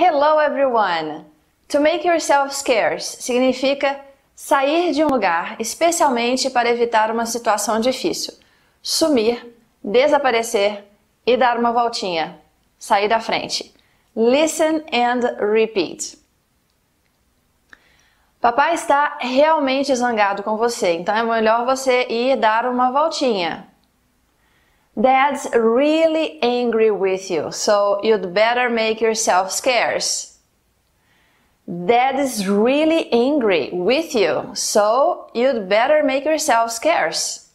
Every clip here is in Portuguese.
Hello everyone! To make yourself scarce significa sair de um lugar, especialmente para evitar uma situação difícil. Sumir, desaparecer e dar uma voltinha. Sair da frente. Listen and repeat. Papai está realmente zangado com você, então é melhor você ir dar uma voltinha. Dad's really angry with you, so you'd better make yourself scarce. Dad is really angry with you, so you'd better make yourself scarce.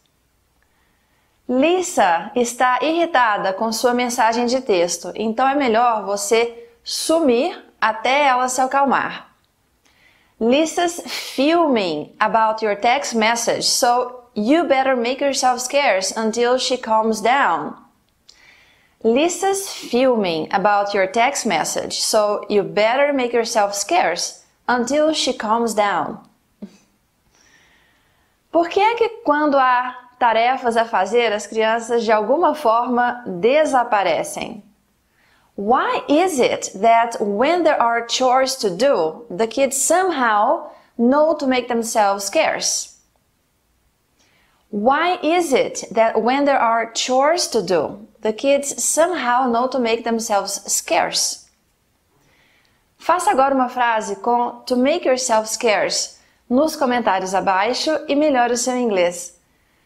Lisa está irritada com sua mensagem de texto, então é melhor você sumir até ela se acalmar. Lisa's fuming about your text message, so you better make yourself scarce until she calms down. Lisa's fuming about your text message, so you better make yourself scarce until she calms down. Por que é que quando há tarefas a fazer, as crianças de alguma forma desaparecem? Why is it that when there are chores to do, the kids somehow know to make themselves scarce? Why is it that when there are chores to do, the kids somehow know to make themselves scarce? Faça agora uma frase com to make yourself scarce nos comentários abaixo e melhore o seu inglês.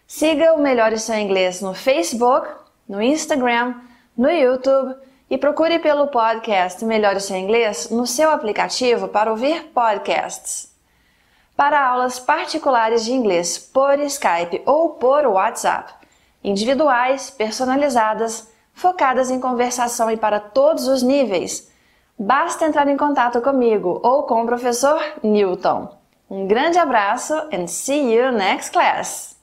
Siga o Melhore Seu Inglês no Facebook, no Instagram, no YouTube e procure pelo podcast Melhore Seu Inglês no seu aplicativo para ouvir podcasts para aulas particulares de inglês por Skype ou por WhatsApp, individuais, personalizadas, focadas em conversação e para todos os níveis. Basta entrar em contato comigo ou com o professor Newton. Um grande abraço and see you next class!